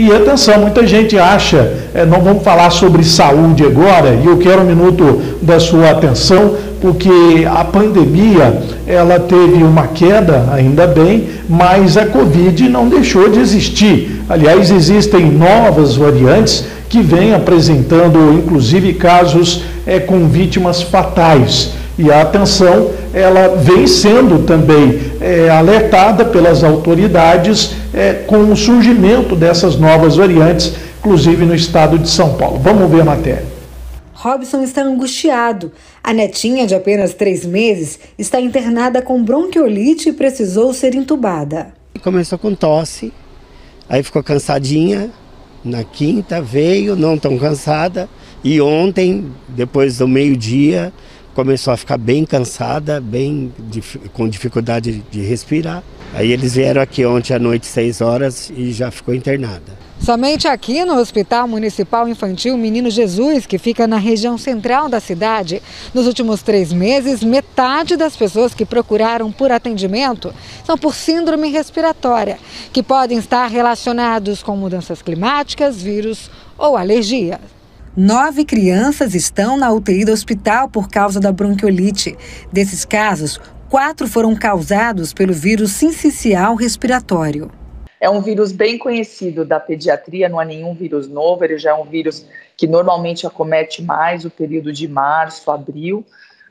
E atenção, muita gente acha, é, não vamos falar sobre saúde agora, e eu quero um minuto da sua atenção, porque a pandemia, ela teve uma queda, ainda bem, mas a Covid não deixou de existir. Aliás, existem novas variantes que vêm apresentando, inclusive, casos é, com vítimas fatais. E a atenção, ela vem sendo também é, alertada pelas autoridades é, com o surgimento dessas novas variantes, inclusive no estado de São Paulo. Vamos ver a matéria. Robson está angustiado. A netinha, de apenas três meses, está internada com bronquiolite e precisou ser entubada. Começou com tosse, aí ficou cansadinha. Na quinta veio, não tão cansada. E ontem, depois do meio-dia, começou a ficar bem cansada, bem com dificuldade de respirar. Aí eles vieram aqui ontem à noite, 6 horas, e já ficou internada. Somente aqui no Hospital Municipal Infantil Menino Jesus, que fica na região central da cidade, nos últimos três meses, metade das pessoas que procuraram por atendimento são por síndrome respiratória, que podem estar relacionados com mudanças climáticas, vírus ou alergias. Nove crianças estão na UTI do hospital por causa da bronquiolite. Desses casos, quatro foram causados pelo vírus sincicial respiratório. É um vírus bem conhecido da pediatria, não é nenhum vírus novo, ele já é um vírus que normalmente acomete mais o período de março, abril,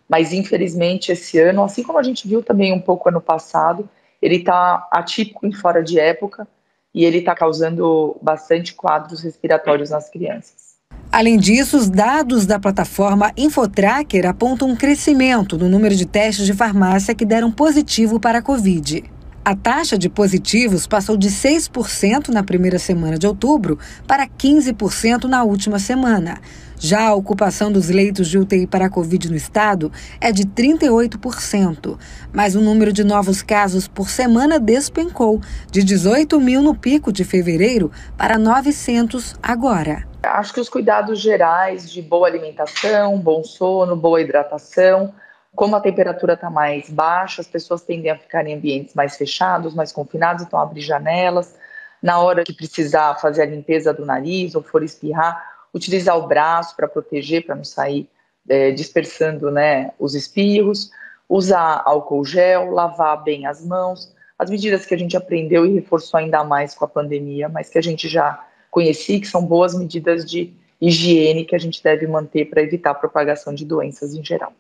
mas infelizmente esse ano, assim como a gente viu também um pouco ano passado, ele está atípico em fora de época e ele está causando bastante quadros respiratórios nas crianças. Além disso, os dados da plataforma Infotracker apontam um crescimento no número de testes de farmácia que deram positivo para a Covid. A taxa de positivos passou de 6% na primeira semana de outubro para 15% na última semana. Já a ocupação dos leitos de UTI para a Covid no estado é de 38%, mas o número de novos casos por semana despencou, de 18 mil no pico de fevereiro para 900 agora. Acho que os cuidados gerais de boa alimentação, bom sono, boa hidratação, como a temperatura está mais baixa, as pessoas tendem a ficar em ambientes mais fechados, mais confinados, então abrir janelas. Na hora que precisar fazer a limpeza do nariz ou for espirrar, utilizar o braço para proteger, para não sair é, dispersando né, os espirros, usar álcool gel, lavar bem as mãos, as medidas que a gente aprendeu e reforçou ainda mais com a pandemia, mas que a gente já conheci, que são boas medidas de higiene que a gente deve manter para evitar a propagação de doenças em geral.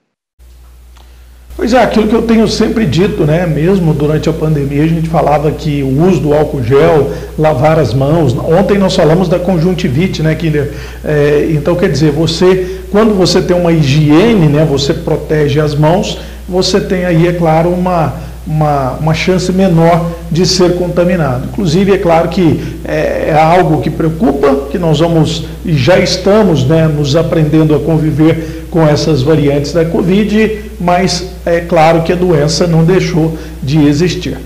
Pois é, aquilo que eu tenho sempre dito, né? Mesmo durante a pandemia, a gente falava que o uso do álcool gel, lavar as mãos. Ontem nós falamos da conjuntivite, né, Killer? É, então, quer dizer, você, quando você tem uma higiene, né, você protege as mãos, você tem aí, é claro, uma uma, uma chance menor de ser contaminado. Inclusive, é claro que é, é algo que preocupa, que nós vamos e já estamos né, nos aprendendo a conviver com essas variantes da Covid, mas é claro que a doença não deixou de existir.